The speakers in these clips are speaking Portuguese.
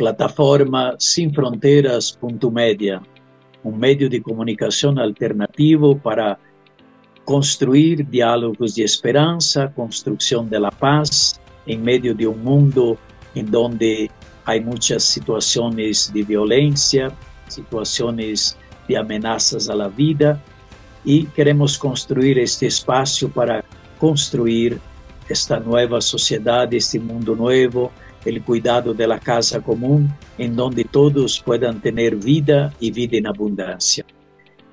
plataforma Sin Fronteras.media, un medio de comunicación alternativo para construir diálogos de esperanza, construcción de la paz en medio de un mundo en donde hay muchas situaciones de violencia, situaciones de amenazas a la vida y queremos construir este espacio para construir esta nueva sociedad, este mundo nuevo, el cuidado de la casa común, en donde todos puedan tener vida y vida en abundancia.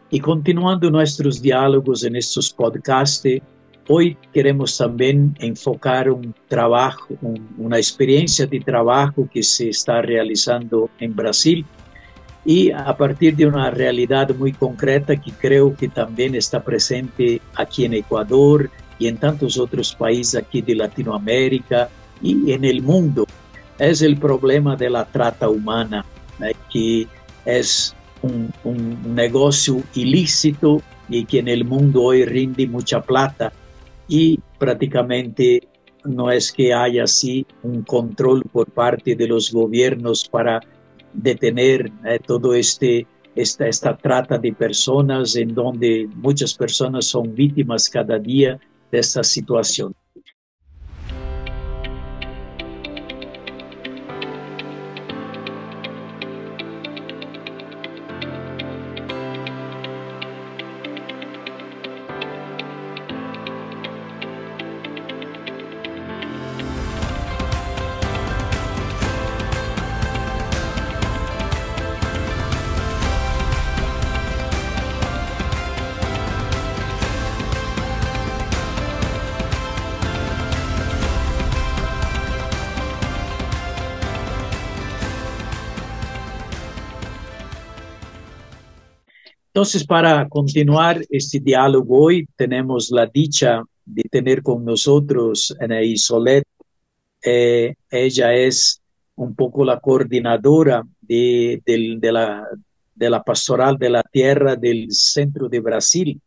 Y continuando nuestros diálogos en estos podcasts, hoy queremos también enfocar un trabajo, un, una experiencia de trabajo que se está realizando en Brasil y a partir de una realidad muy concreta que creo que también está presente aquí en Ecuador y en tantos otros países aquí de Latinoamérica y en el mundo es el problema de la trata humana, que es un, un, negocio ilícito y que en el mundo hoy rinde mucha plata y prácticamente no es que haya así un control por parte de los gobiernos para detener eh, todo este esta, esta trata de personas en donde muchas personas son víctimas cada día de esta situación. Entonces, para continuar este diálogo hoy, tenemos la dicha de tener con nosotros a Isolet. Eh, ella es un poco la coordinadora de, la, pastoral de la tierra del centro de Brasil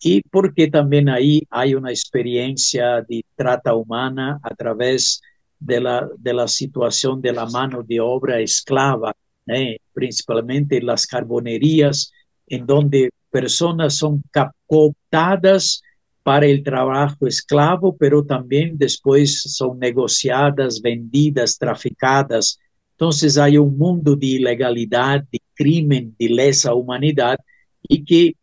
y porque también ahí hay una experiencia de trata humana a través de la, de situación de la mano de obra esclava, eh, principalmente las carbonerías, en donde personas son cooptadas para el trabajo esclavo, pero también después son negociadas, vendidas, traficadas. Entonces hay un mundo de ilegalidad, de crimen, de lesa humanidad y que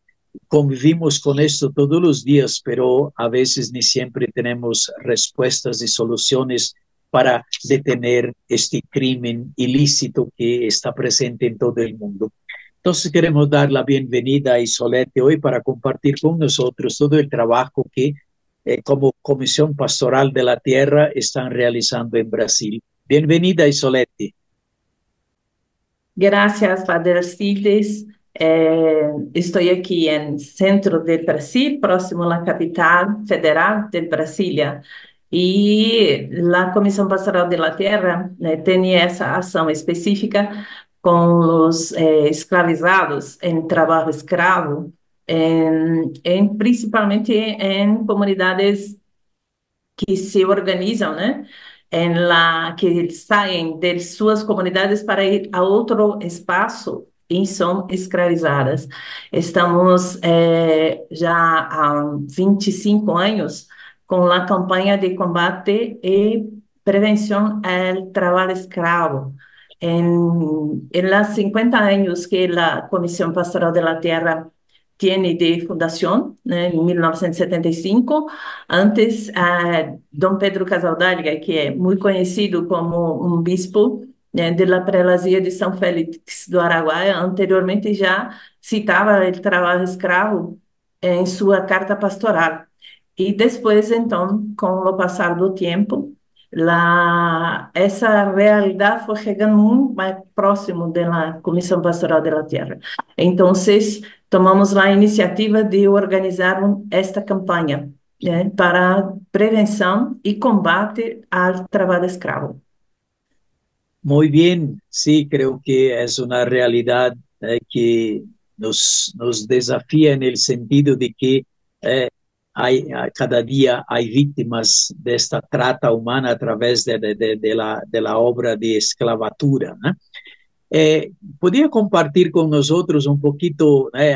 convivimos con esto todos los días, pero a veces ni siempre tenemos respuestas y soluciones para detener este crimen ilícito que está presente en todo el mundo. Entonces queremos dar la bienvenida a Isolete hoy para compartir con nosotros todo el trabajo que eh, como Comisión Pastoral de la Tierra están realizando en Brasil. Bienvenida Isolete. Gracias, Padre Cites. Eh, estoy aquí en centro del Brasil, próximo a la capital federal de Brasilia. Y la Comisión Pastoral de la Tierra eh, tenía esa acción específica com os eh, escravizados em trabalho escravo, em, principalmente em comunidades que se organizam, né? Em la, que saem de suas comunidades para ir a outro espaço e são escravizadas. Estamos eh, já há 25 anos com a campanha de combate e prevenção ao trabalho escravo. En, en los 50 años que la Comisión Pastoral de la Tierra tiene de fundación, en 1975. Antes, don Pedro Casaldáliga, que es muy conocido como un bispo de la prelazia de São Félix do Araguaia, anteriormente já citava o trabalho escravo em sua carta pastoral. E depois, então, com o passar do tempo, la, essa realidade foi chegando muito mais próximo da Comissão Pastoral da Terra. Então, tomamos a iniciativa de organizar esta campanha né, para prevenção e combate ao trabalho escravo. Muy bien, sí, creo que es una realidad eh, que nos, nos desafía el sentido de que eh, hay, cada día hay víctimas de esta trata humana a través de, de, de de la obra de esclavatura. ¿no? Eh, ¿Podría compartir con nosotros un poquito eh,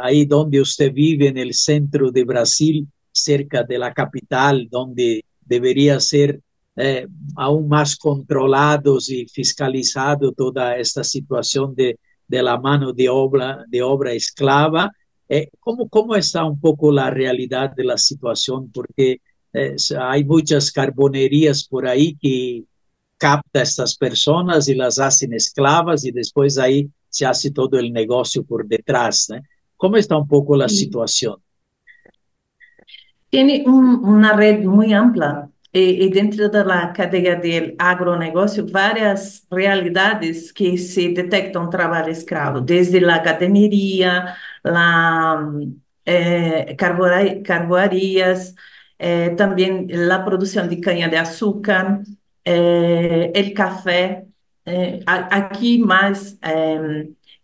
ahí donde usted vive, en el centro de Brasil, cerca de la capital, donde debería ser eh, aún más controlados y fiscalizado toda esta situación de, de la mano de obra, de obra esclava? Eh, ¿cómo, ¿Cómo está un poco la realidad de la situación? Porque eh, hay muchas carbonerías por ahí que capta a estas personas y las hacen esclavas y después ahí se hace todo el negocio por detrás. ¿Cómo está un poco la sí. situación? Tiene un, una red muy amplia e, e, dentro da cadeia do agronegócio, várias realidades que se detectam trabalho escravo, desde a gadeneria, a eh, carvoarias, eh, produção de canha-de-açúcar, eh, o café. aqui mais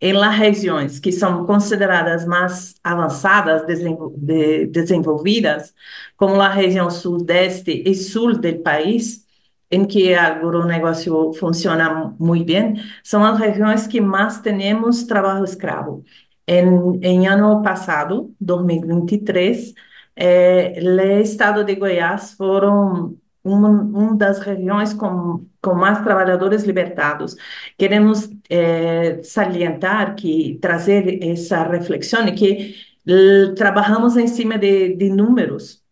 em las regiões que são consideradas mais avançadas, de, desenvolvidas, como a região sudeste e sul do país, em que o agronegócio funciona muito bem, são as regiões que mais temos trabalho escravo. Em, ano passado, 2023, eh, o estado de Goiás foram uma, das regiões com, com mais trabalhadores libertados. Queremos é, salientar que, trazer essa reflexão que trabalhamos em cima de, de números,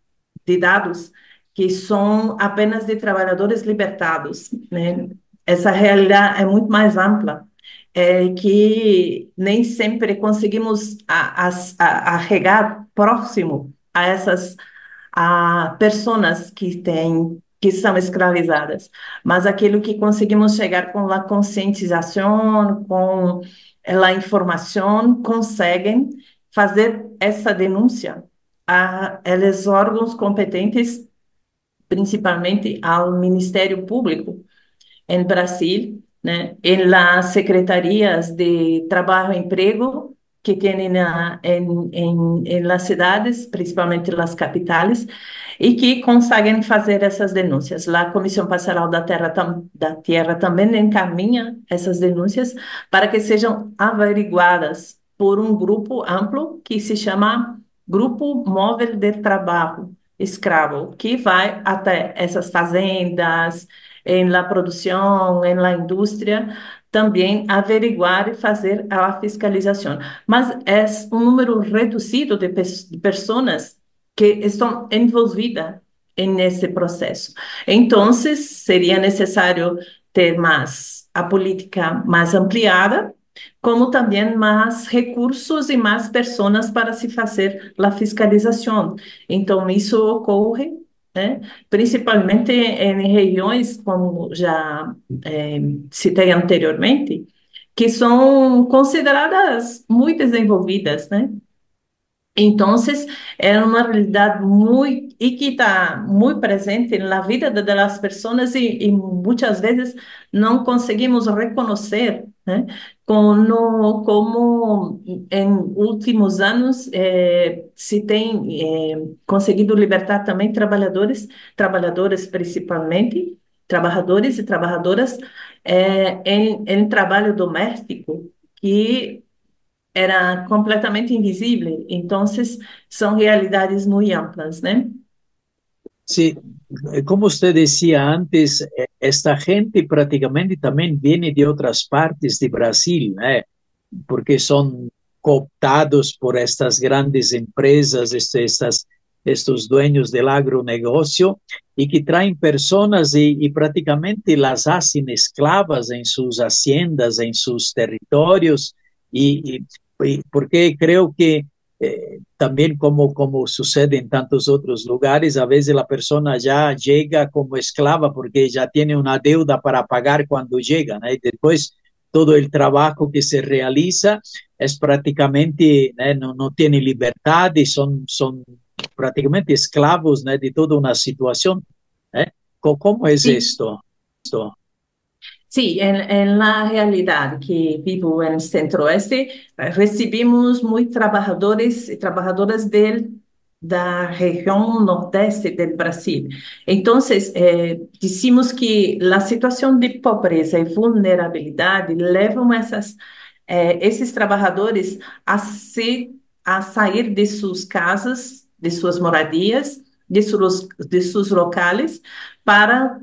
de dados, que são apenas de trabalhadores libertados. Né? Essa realidade é muito mais ampla, é, que nem sempre conseguimos a, a, a, arregar próximo a essas a pessoas que têm que são escravizadas, mas aquilo que conseguimos chegar com a conscientização, com a informação, conseguem fazer essa denúncia a eles órgãos competentes, principalmente ao Ministério Público. Em Brasil, né, las secretarias de Trabalho e Emprego que têm na, em, em, em las cidades, principalmente las capitales, e que conseguem fazer essas denúncias. A Comissão Pastoral da Terra, tam, da Terra também encaminha essas denúncias para que sejam averiguadas por um grupo amplo que se chama Grupo Móvel de Trabalho Escravo, que vai até essas fazendas, em la produção, em la indústria, também averiguar e fazer a fiscalização. Mas é um número reduzido de, pe de pessoas que estão envolvidas nesse processo. Então, seria necessário ter mais a política mais ampliada, como também mais recursos e mais pessoas para se fazer a fiscalização. Então, isso ocorre né? principalmente em regiões, como já é, citei anteriormente, que são consideradas muito desenvolvidas, né? Então, é uma realidade muito e que está muito presente na vida das pessoas e, e, muitas vezes não conseguimos reconhecer, né? Como, como em últimos anos eh, se tem eh, conseguido libertar também trabalhadores, trabalhadores principalmente, trabalhadores e trabalhadoras eh, em, em trabalho doméstico que era completamente invisível. Então, são realidades muito amplas, né? Sí, como usted decía antes, esta gente prácticamente también viene de otras partes de Brasil, ¿eh? porque son cooptados por estas grandes empresas, este, estas, estos dueños del agronegocio, y que traen personas y, y prácticamente las hacen esclavas en sus haciendas, en sus territorios, y, y porque creo que eh, también como, como sucede en tantos otros lugares, a veces la persona ya llega como esclava porque ya tiene una deuda para pagar cuando llega, ¿no? y después todo el trabajo que se realiza es prácticamente, ¿no? no, no tiene libertad y son, son prácticamente esclavos ¿no? de toda una situación. ¿eh? ¿Cómo es sí. esto? esto? Sí, en, en, la realidad que vivo en el centro oeste, recibimos muchos trabajadores y trabajadoras del, da região nordeste do Brasil. Então, eh, dizemos que a situação de pobreza e vulnerabilidade levam essas, eh, esses trabalhadores a, se, a sair de suas casas, de suas moradias, de seus, de seus locais, para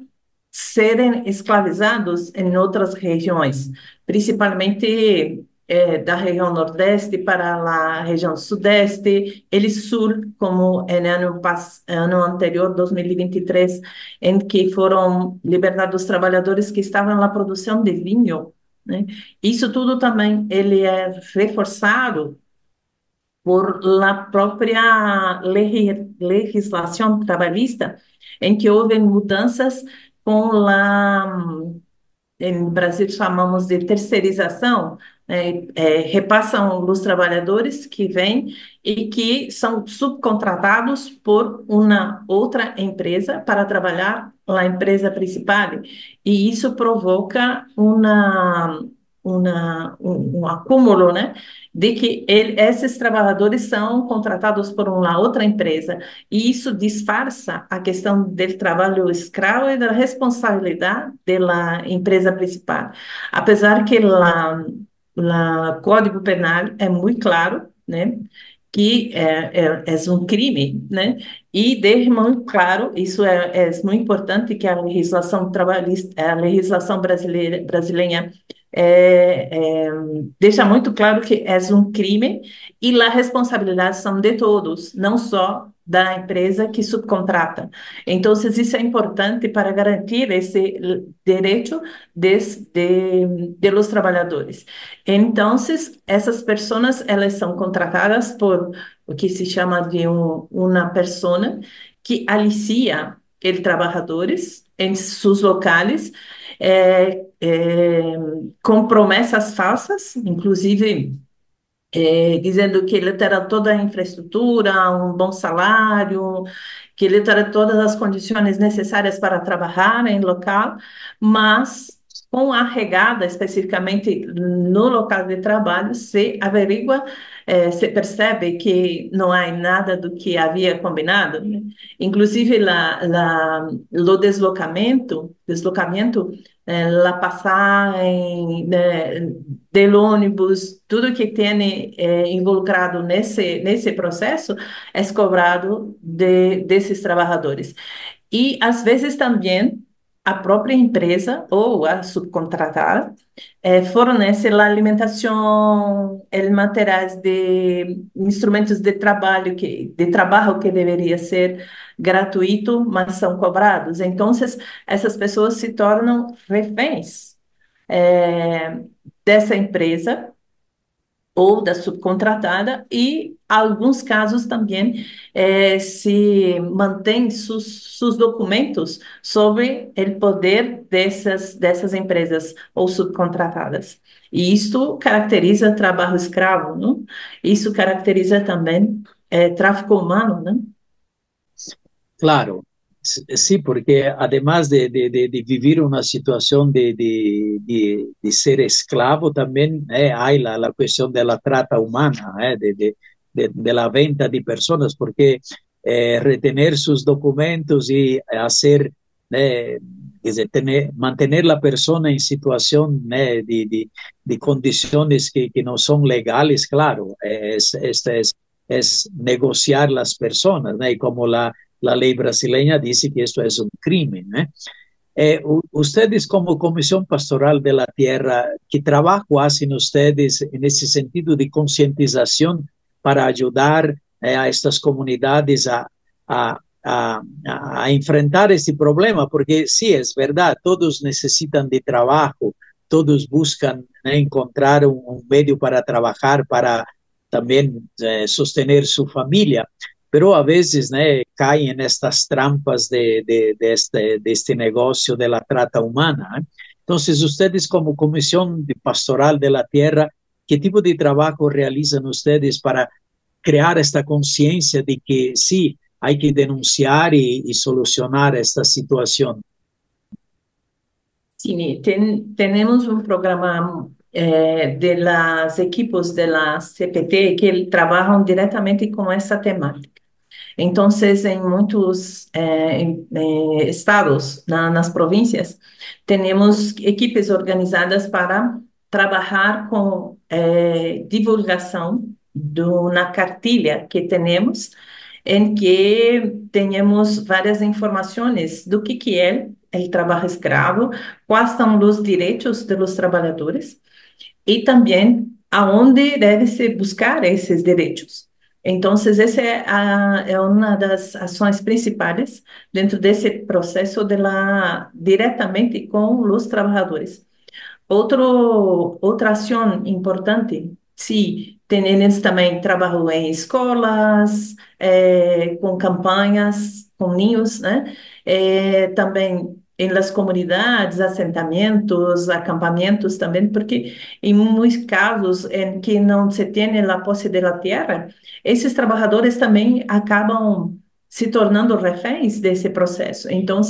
serem escravizados em outras regiões, principalmente é, da região Nordeste para a região Sudeste, e Sul, como no ano, ano anterior, 2023, em que foram libertados trabalhadores que estavam na produção de vinho. Né? Isso tudo também ele é reforçado por la própria legislação trabalhista, em que houve mudanças com a, em Brasil chamamos de terceirização, é, é, repassam os trabalhadores que vêm e que são subcontratados por uma outra empresa para trabalhar na empresa principal. E isso provoca uma, uma, um, um acúmulo, né? de que esses trabalhadores são contratados por uma outra empresa, e isso disfarça a questão do trabalho escravo e da responsabilidade da empresa principal. Apesar que o Código Penal é muito claro, né? que é, é, é, um crime, né? E deixa muito claro, isso é, é muito importante que a legislação trabalhista, a legislação brasileira, brasileira é, é, deixa muito claro que é um crime e a responsabilidade são de todos, não só da empresa que subcontrata. Então, isso é importante para garantir esse direito de, de, de trabalhadores. Então, essas pessoas, elas são contratadas por o que se chama de um, uma pessoa que alicia os trabalhadores em seus locais é, é, com promessas falsas, inclusive é, dizendo que ele terá toda a infraestrutura, um bom salário, que ele terá todas as condições necessárias para trabalhar em local, mas com a regada, especificamente no local de trabalho, se averigua, eh, se percebe que não há nada do que havia combinado. Né? Inclusive, la, la, o deslocamento, deslocamento, eh, a passagem né, do ônibus, tudo que tem eh, involucrado nesse, nesse processo é cobrado de, desses trabalhadores. E, às vezes, também a própria empresa ou a subcontratada eh, fornece a alimentação, os materiais de instrumentos de trabalho que de trabalho que deveria ser gratuito, mas são cobrados. Então, essas pessoas se tornam reféns eh, dessa empresa ou da subcontratada e alguns casos também eh, se mantém seus, seus documentos sobre o poder dessas dessas empresas ou subcontratadas e isto caracteriza trabalho escravo, não? Isso caracteriza também eh, tráfico humano, não? Claro, Sí, porque además de, de, de, vivir una situación de, de ser esclavo, también eh, hay la, la, cuestión de trata humana, eh, de, la venta de personas, porque eh, retener sus documentos y hacer, tener, mantener la persona en situación de, condiciones que, que, no son legales, claro, es, es, es, es negociar las personas, y como la la ley brasileña dice que esto es un crimen. ¿eh? Eh, ustedes como Comisión Pastoral de la Tierra, ¿qué trabajo hacen ustedes en ese sentido de concientización para ayudar eh, a estas comunidades a, a, a, a, enfrentar este problema? Porque sí, es verdad, todos necesitan de trabajo, todos buscan encontrar un, un, medio para trabajar, para también sostener su familia, pero a veces né, caem en estas trampas de, de, de, este, de este negocio de la trata humana. ¿eh? Entonces, ustedes como Comisión de Pastoral de la Tierra, ¿qué tipo de trabajo realizan ustedes para crear esta conciencia de que sí, hay que denunciar y, solucionar esta situación? Sí, ten, tenemos un programa eh, de los equipos de la CPT que trabajan directamente con esta temática. Então, em muitos eh, eh, estados, na, nas províncias, temos equipes organizadas para trabalhar com eh, divulgação do, na cartilha que temos, em que tenhamos várias informações do que, que é o trabalho escravo, quais são os direitos dos trabalhadores e também aonde deve se buscar esses direitos. Então, essa é, a, é, uma das ações principais dentro desse processo de la, diretamente com os trabalhadores. Outro, outra ação importante, sim, temos também trabalho em escolas, é, com campanhas com ninhos, né? É, também em las comunidades, assentamentos, acampamentos também, porque em muitos casos em que não se tem a posse da terra, esses trabalhadores também acabam se tornando reféns desse processo. Então,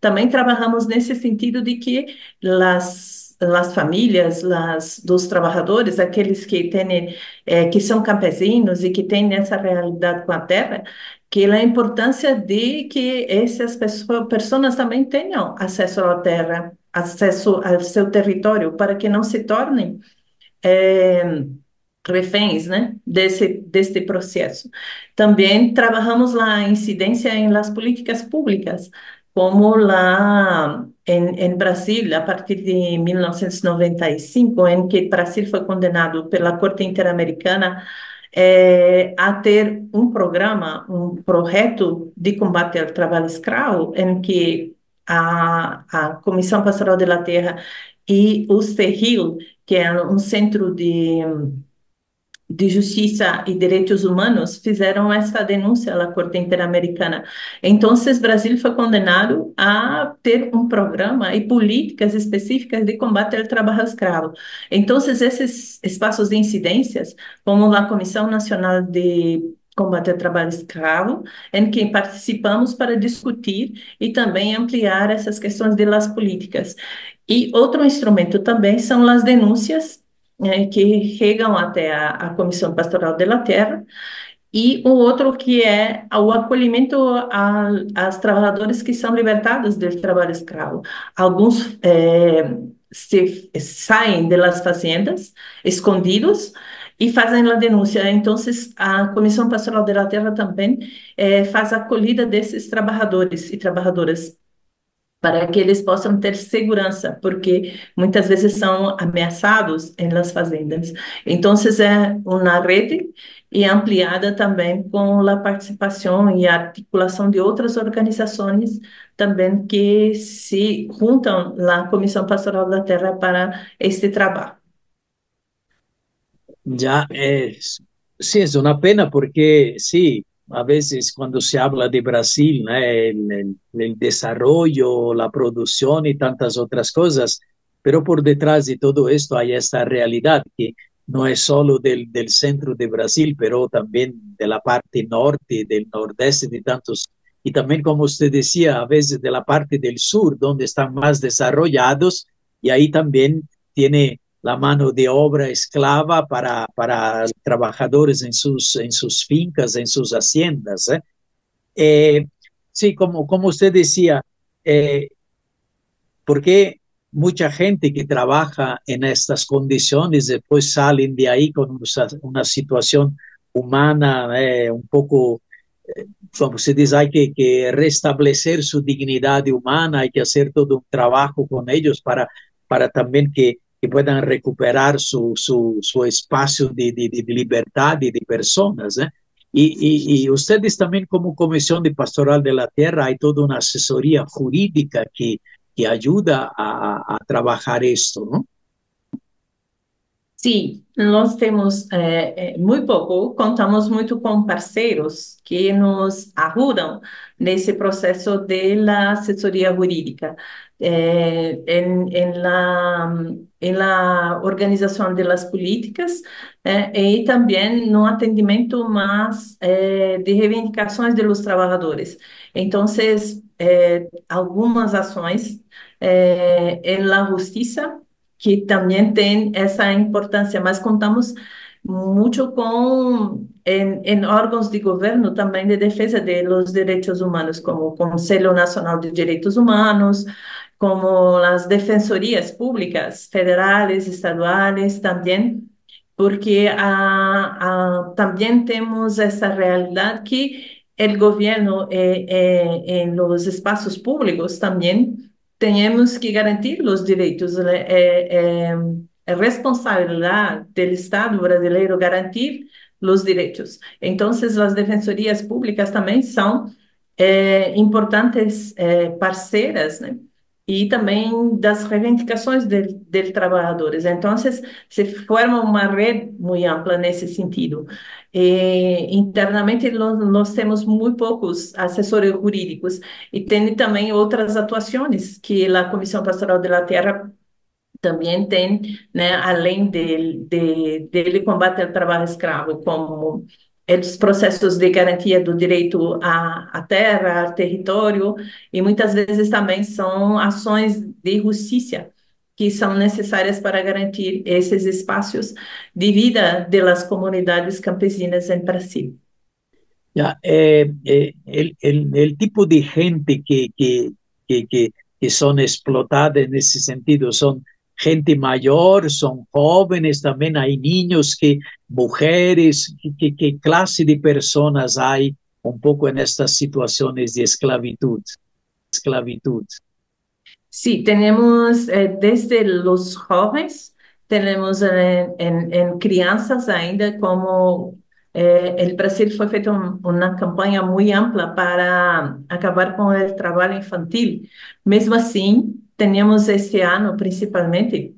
também trabalhamos nesse sentido de que as as famílias las, dos trabalhadores, aqueles que têm, eh, que são campesinos e que têm essa realidade com a terra, que a importância de que essas pessoas, pessoas também tenham acesso à terra, acesso ao seu território, para que não se tornem eh, reféns, né, desse deste processo. Também trabalhamos a incidência em las políticas públicas, como lá em, em Brasil, a partir de 1995, em que Brasil foi condenado pela Corte Interamericana é, a ter um programa, um projeto de combate ao trabalho escravo, em que a, a Comissão Pastoral da Terra e o CERRIL, que é um centro de de Justiça e Direitos Humanos fizeram essa denúncia à Corte Interamericana. Então, o Brasil foi condenado a ter um programa e políticas específicas de combate ao trabalho escravo. Então, esses espaços de incidências, como a Comissão Nacional de combate ao trabalho escravo, em que participamos para discutir e também ampliar essas questões de las políticas. E outro instrumento também são as denúncias né, que chegam até a, a Comissão Pastoral da Terra, e o outro que é o acolhimento aos trabalhadores que são libertados do trabalho escravo. Alguns é, se, saem das fazendas, escondidos, e fazem a denúncia. Então, a Comissão Pastoral da Terra também é, faz a acolhida desses trabalhadores e trabalhadoras para que eles possam ter segurança, porque muitas vezes são ameaçados em las fazendas. Então, é uma rede e ampliada também com a participação e articulação de outras organizações também que se juntam na Comissão Pastoral da Terra para este trabalho. Já é, sim, é uma pena porque, sim, a veces cuando se habla de Brasil, el, desarrollo, la producción y tantas otras cosas, pero por detrás de todo esto hay esta realidad que no es solo del, del centro de Brasil, pero también de la parte norte, del nordeste, de tantos, y también como usted decía, a veces de la parte del sur, donde están más desarrollados, y ahí también tiene la mano de obra esclava para, para trabajadores en sus, en sus fincas, en sus haciendas. ¿eh? Eh, sí, como, como usted decía, eh, porque mucha gente que trabaja en estas condiciones después salen de ahí con una, situación humana un poco, como se dice, hay que, restablecer su dignidad humana, hay que hacer todo un trabajo con ellos para, para también que que puedan recuperar su, su, su espacio de, de, de, libertad y de personas. ¿eh? Y, y, y, ustedes también como Comisión de Pastoral de la Tierra hay toda una asesoría jurídica que, que ayuda a, a trabajar esto, ¿no? Sim, nós temos é, muito pouco, contamos muito com parceiros que nos ajudam nesse processo de assessoria jurídica. Eh, en, en, la, en la organización de las políticas eh, y también no atendimiento más eh, de reivindicações de los trabajadores. Entonces, algumas ações en la justiça que também tem essa importância, mas contamos muito com em, em, órgãos de governo também de defesa dos direitos humanos, como o Conselho Nacional de Direitos Humanos, como as defensorias públicas federais, estaduais também, porque ah, ah, também temos essa realidade que o governo eh, eh, em los espaços públicos também temos que garantir os direitos. Eh, é responsabilidade do Estado brasileiro garantir os direitos. Então, as defensorias públicas também são é, importantes é, parceiras, né? E também das reivindicações dos trabalhadores. Então, se forma uma rede muito ampla nesse sentido. E, internamente, nós, nós, temos muito poucos assessores jurídicos e tem também outras atuações que a Comissão Pastoral da Terra também tem, né, além dele, de, dele combate ao trabalho escravo, como os processos de garantia do direito à, à terra, ao território, e muitas vezes também são ações de justiça que são necessárias para garantir esses espaços de vida das comunidades campesinas em Brasil. Ya, eh, eh, el, el, tipo de gente que, que, que, que, que son explotadas en ese sentido son gente mayor, son jóvenes, también hay niños, que mujeres, qué, clase de personas hay un poco en estas situaciones de esclavitud. esclavitud. Sí, tenemos eh, desde los jóvenes, tenemos eh, en, en, crianças ainda como eh, el Brasil foi feita um, uma campanha muito ampla para acabar com o trabalho infantil. Mesmo assim, temos esse ano, principalmente,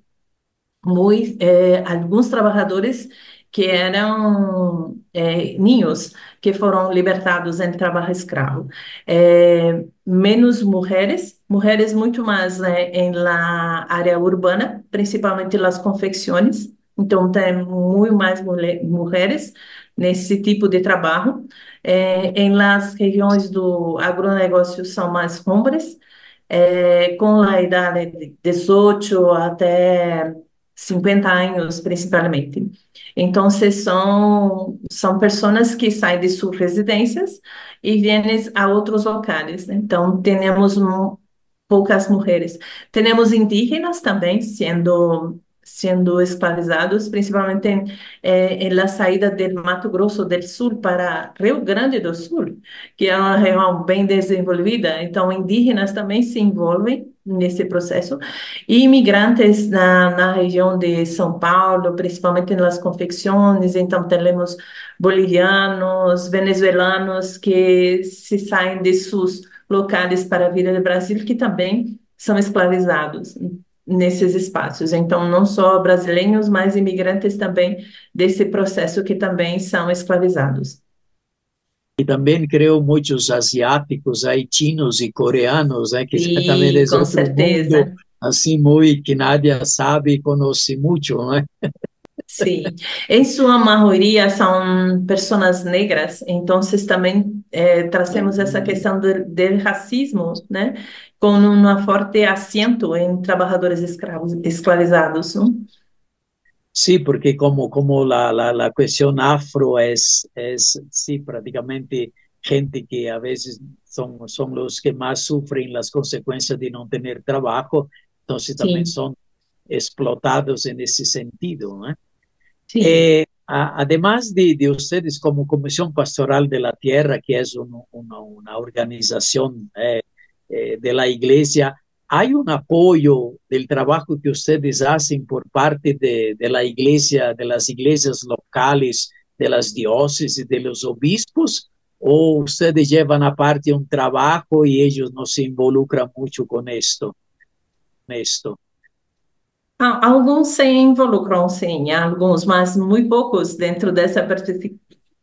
eh, alguns trabalhadores que eram eh, ninhos que foram libertados em trabalho escravo. Eh, menos mulheres, mulheres muito mais né, em la área urbana, principalmente nas confecções. Então, tem muito mais mulher, mulheres nesse tipo de trabalho. em las regiões do agronegócio são mais homens é, com a idade de 18 até 50 anos, principalmente. Então, são, são pessoas que saem de suas residências e vêm a outros locais. Então, temos poucas mulheres. Temos indígenas também sendo sendo escravizados, principalmente em, eh, saída do Mato Grosso do Sul para Rio Grande do Sul, que é uma região bem desenvolvida. Então, indígenas também se envolvem nesse processo, e imigrantes na, na região de São Paulo, principalmente nas confecções, então temos bolivianos, venezuelanos que se saem de seus locais para vir ao Brasil, que também são escravizados nesses espaços. Então, não só brasileiros, mas imigrantes também desse processo que também são escravizados. E também creio muitos asiáticos, haitianos e coreanos, né, que Sim, também é com certeza. mundo, assim, muito, que nadie sabe e conhece muito, né? Sim, em sua maioria são pessoas negras, então também eh, trazemos essa questão do, racismo, né, com um forte acento em trabalhadores escravos, escravizados. Não? Sí, porque como, como la, la, la cuestión afro es, es, sí, prácticamente gente que a veces son, son los que más sufren las consecuencias de no tener trabajo, entonces también Sim, son explotados en ese sentido. ¿no? Eh, además de, de ustedes como Comisión Pastoral de la Tierra, que es un- una, organización eh, eh, de la Iglesia, ¿hay un apoyo del trabajo que ustedes hacen por parte de, de la Iglesia, de las iglesias locales, de las diócesis, de los obispos? ¿O ustedes llevan aparte un trabajo y ellos no se involucran mucho con esto? con esto? Ah, Alguns se involucram, sim, alguns, mas muito poucos dentro dessa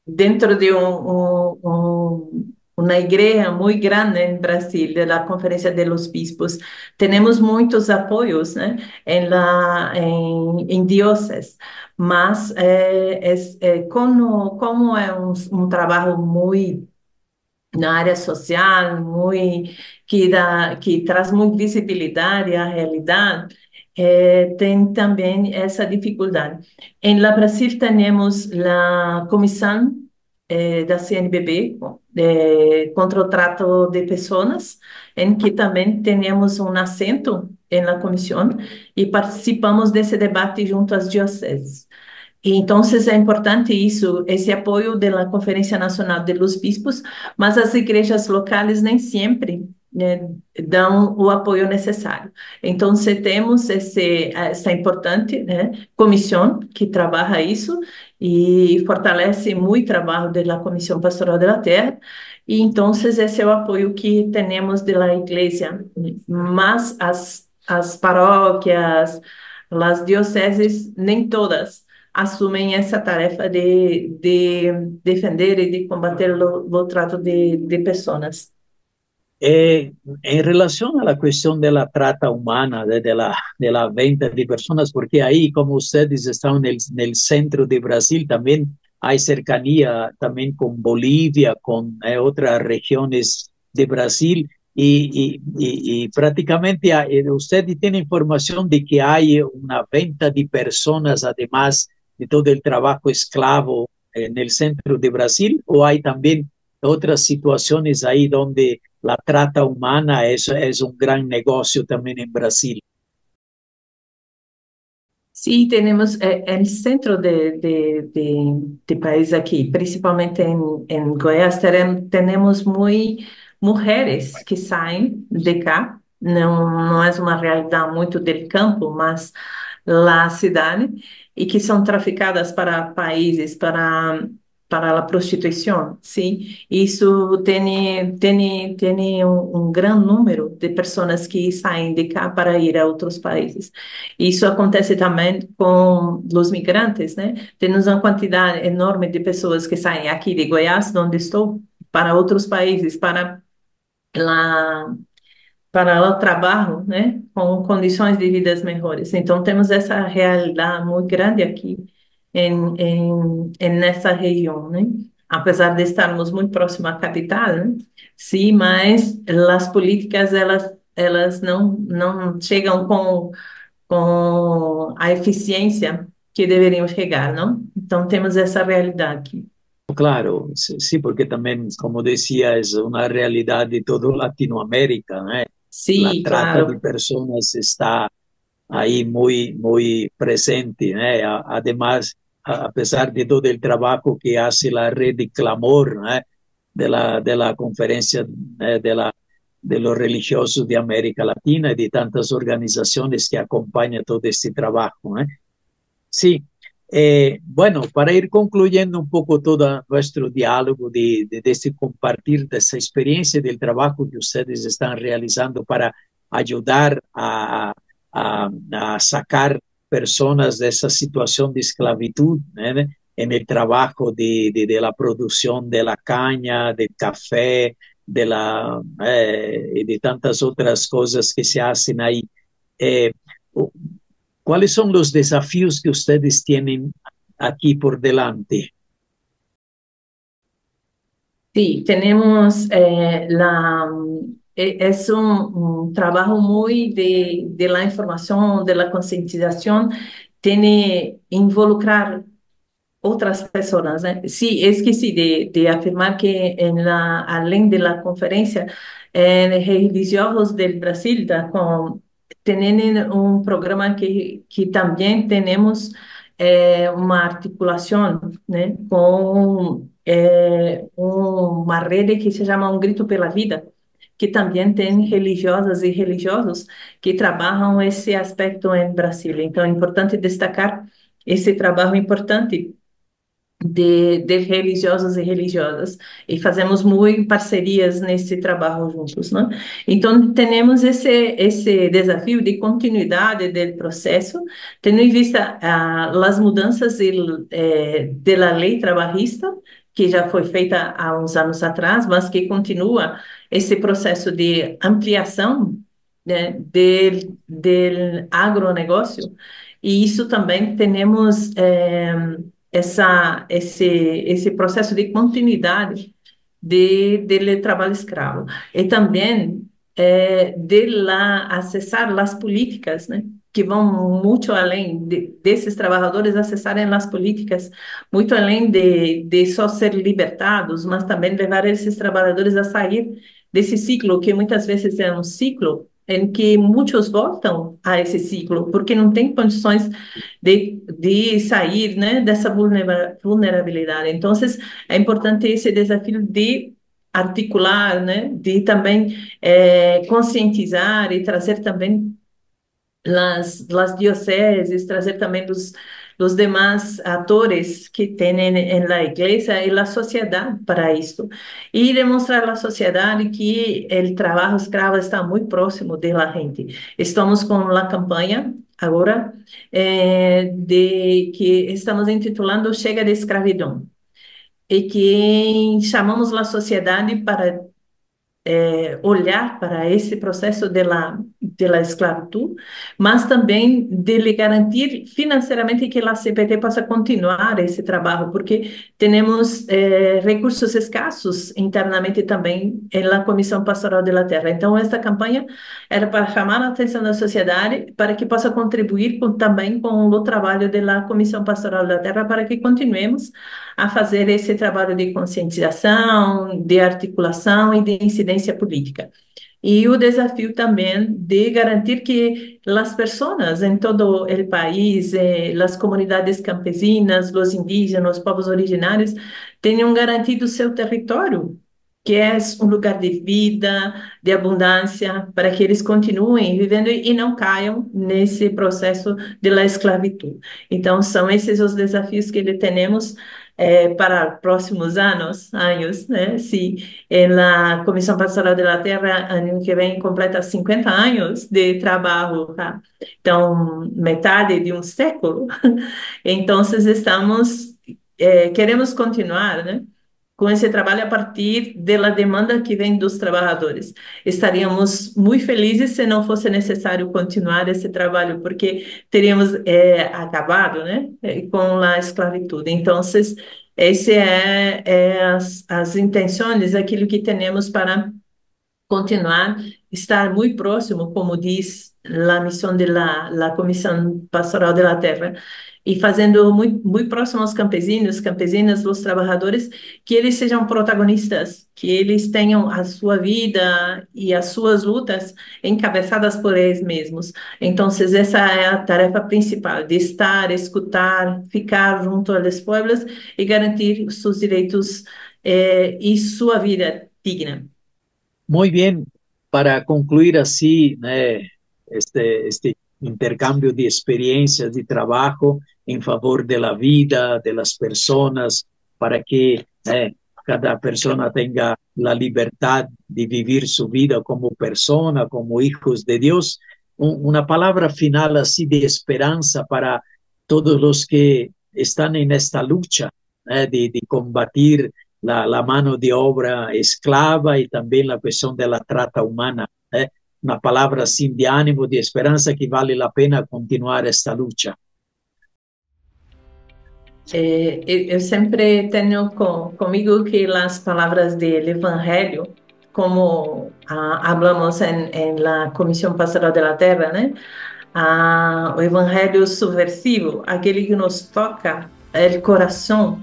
dentro de um, um, um- uma igreja muito grande em Brasil, da Conferência de los Bispos. Temos muitos apoios, né, em, la, em, em mas é, é, é, como, como é um, um trabalho muito na área social, muito, que, dá, que traz muita visibilidade à realidade, eh, tem também essa dificuldade. Em La Brasil temos a comissão eh, da CNBB eh, contra o trato de pessoas, em que também temos um assento na comissão e participamos desse debate junto às dioceses. Então, é importante isso, esse apoio da Conferência Nacional de los Bispos, mas as igrejas locais nem sempre dão o apoio necessário. Então, se temos esse, essa importante né, comissão que trabalha isso e fortalece muito o trabalho da Comissão Pastoral da Terra, e então esse é o apoio que temos da igreja. Mas as, as paróquias, as dioceses, nem todas assumem essa tarefa de, de defender e de combater o, o trato de, de pessoas. Eh, en relación a la cuestión de la trata humana, de, de, la, de la venta de personas, porque ahí, como ustedes están en el, en el centro de Brasil, también hay cercanía también con Bolivia, con eh, otras regiones de Brasil, y, y, y, y prácticamente eh, usted tiene información de que hay una venta de personas, además de todo el trabajo esclavo en el centro de Brasil, o hay también otras situaciones ahí donde la trata humana es, es un gran negocio también en Brasil. Sí, tenemos eh, el centro de, de, de, de, país aquí, principalmente en, en Goiás, tenemos muy mujeres que salen de acá, não, não é uma realidade muito do campo, mas la cidade, e que são traficadas para países, para para a prostituição, sim. Isso tem tem tem um, um grande número de pessoas que saem de cá para ir a outros países. Isso acontece também com os migrantes, né? Temos uma quantidade enorme de pessoas que saem aqui de Goiás, onde estou, para outros países, para lá para o trabalho, né, com condições de vidas melhores. Então temos essa realidade muito grande aqui em, em, em nessa região, né? Apesar de estarmos muito próximo à capital, né? sim, mas as políticas elas elas não não chegam com com a eficiência que deveriam chegar, não? Então temos essa realidade aqui. Claro, sí, porque también, como decía, es una realidad de toda Latinoamérica, ¿eh? Sí, La trata claro. de personas está ahí muy, muy presente, ¿eh? Además, a pesar de todo el trabajo que hace la red de clamor ¿eh? de, la, de la conferencia ¿eh? de, la, de los religiosos de América Latina y de tantas organizaciones que acompañan todo este trabajo. ¿eh? Sí, bueno, para ir concluyendo un poco todo nuestro diálogo de, de, este compartir de esa experiencia del trabajo que ustedes están realizando para ayudar a, a sacar personas de esa situación de esclavitud ¿eh? en el trabajo de, de, la producción de la caña, del café, de, la, eh, de tantas otras cosas que se hacen ahí. Eh, ¿Cuáles son los desafíos que ustedes tienen aquí por delante? Sí, tenemos la es un, un, trabajo muy de, de la información, de la concientización, tiene involucrar otras personas. ¿eh? Sí, esqueci de, de afirmar que en la, além de la conferencia, en religiosos del Brasil da, con, tienen un programa que, que también tenemos eh, una articulación ¿eh? con eh, uma rede que se chama Um Grito pela Vida, que também tem religiosas e religiosos que trabalham esse aspecto em Brasília. Então, é importante destacar esse trabalho importante de, de religiosos e religiosas e fazemos muito parcerias nesse trabalho juntos, né? Então temos esse esse desafio de continuidade do processo, tendo em vista ah, as mudanças eh, de la lei trabalhista que já foi feita há uns anos atrás, mas que continua esse processo de ampliação né, do, do agronegócio, e isso também temos é, essa, esse, esse processo de continuidade de, de trabalho escravo. E também é, de lá acessar as políticas, né? Que vão muito além de, desses trabalhadores acessarem as políticas, muito além de, de só ser libertados, mas também levar esses trabalhadores a sair desse ciclo, que muitas vezes é um ciclo em que muitos voltam a esse ciclo, porque não tem condições de, de sair né, dessa vulnerabilidade. Então, é importante esse desafio de articular, né, de também é, conscientizar e trazer também as, as dioceses, trazer também os, os demais atores que tem em la igreja e la sociedade para isso. E demonstrar à sociedade que o trabalho escravo está muito próximo da gente. Estamos com a campanha agora eh, de que estamos intitulando Chega de Escravidão e que chamamos a sociedade para é, olhar para esse processo de la esclavitud, mas também de garantir financeiramente que a CPT possa continuar esse trabalho, porque temos é, recursos escassos internamente também na Comissão Pastoral da Terra. Então, esta campanha era para chamar a atenção da sociedade para que possa contribuir com, também com o trabalho da Comissão Pastoral da Terra para que continuemos a fazer esse trabalho de conscientização, de articulação e de incidência política. E o desafio também de garantir que as pessoas em todo o país, eh, as comunidades campesinas, os indígenas, os povos originários, tenham garantido seu território, que é um lugar de vida, de abundância, para que eles continuem vivendo e não caiam nesse processo de la esclavitud. Então, são esses os desafios que temos eh, para próximos anos, anos, né? Se a Comissão Pastoral da Terra, ano que vem, completa 50 anos de trabalho, tá? Então, metade de um século. Então, estamos, eh, queremos continuar, né? Com esse trabalho a partir da demanda que vem dos trabalhadores. Estaríamos muito felizes se não fosse necessário continuar esse trabalho, porque teríamos é, acabado né, é, com a esclavitud. Então, esse é, é as, as intenções, aquilo que temos para continuar, estar muito próximo, como diz a missão da Comissão Pastoral da Terra, e fazendo muito, muito próximo aos campesinos, campesinas, os trabalhadores, que eles sejam protagonistas, que eles tenham a sua vida e as suas lutas encabeçadas por eles mesmos. Então, essa é a tarefa principal, de estar, escutar, ficar junto aos povos e garantir seus direitos eh, e sua vida digna. Muito bem, para concluir assim, né, este, este intercambio de experiencias de trabajo en favor de la vida de las personas, para que eh, cada persona tenga la libertad de vivir su vida como persona, como hijos de Dios. una palabra final así de esperanza para todos los que están en esta lucha eh, de, combatir la, la, mano de obra esclava y también la cuestión de la trata humana. Eh. Una palabra sin de ánimo, de esperanza que vale la pena continuar esta lucha. É, eu sempre tenho com, comigo que as palavras do Evangelho, como ah, hablamos em, la Comissão Pastoral da Terra, né? O Evangelho subversivo, aquele que nos toca o coração.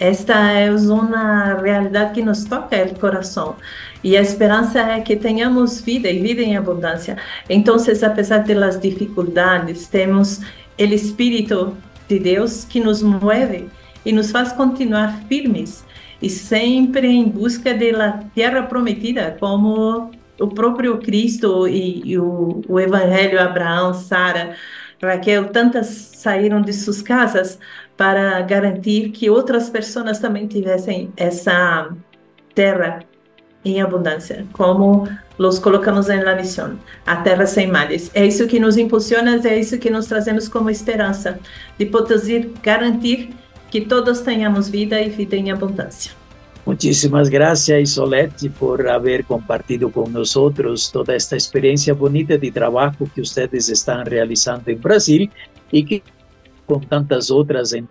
Esta é uma realidade que nos toca o coração. E a esperança é que tenhamos vida e vida em abundância. Então, apesar das dificuldades, temos o Espírito de Deus que nos move e nos faz continuar firmes e sempre em busca da terra prometida, como o próprio Cristo e, e o, o, Evangelho, Abraão, Sara, Raquel, tantas saíram de suas casas para garantir que outras pessoas também tivessem essa terra em abundância, como los colocamos em la missão, a terra sem males. É isso que nos impulsiona, é isso que nos trazemos como esperança, de poder garantir que todos tenhamos vida e vida em abundância. Muchísimas gracias, Isolete, por haber compartido con nosotros toda esta experiencia bonita de trabajo que ustedes están realizando en Brasil y que con tantas otras en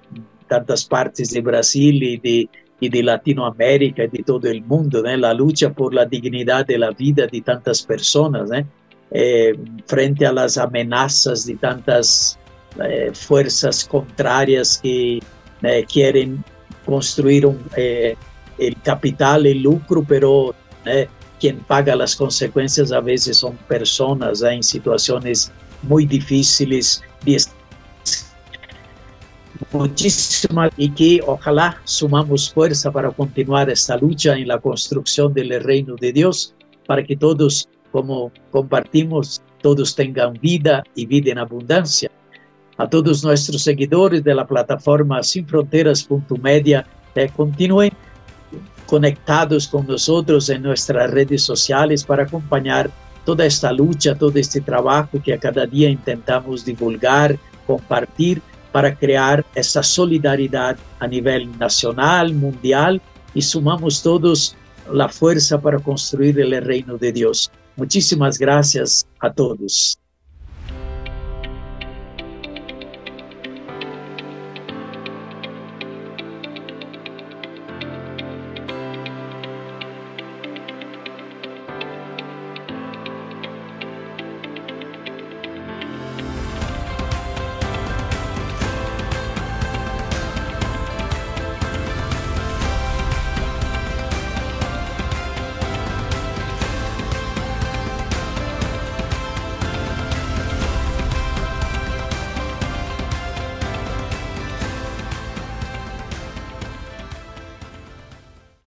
tantas partes de Brasil y de y de Latinoamérica y de todo el mundo, ¿eh? la lucha por la dignidad de la vida de tantas personas. ¿eh? eh, frente a las amenazas de tantas eh, fuerzas contrarias que quieren construir un, el capital, el lucro, pero quien paga las consecuencias a veces son personas en situaciones muy difíciles. Muchísimas y que ojalá sumamos fuerza para continuar esta lucha en la construcción del reino de Dios, para que todos, como compartimos, todos tengan vida y vida en abundancia. A todos nuestros seguidores de la plataforma sinfronteras.media, eh, continúen conectados con nosotros en nuestras redes sociales para acompañar toda esta lucha, todo este trabajo que a cada día intentamos divulgar, compartir para crear esa solidaridad a nivel nacional, mundial y sumamos todos la fuerza para construir el reino de Dios. Muchísimas gracias a todos.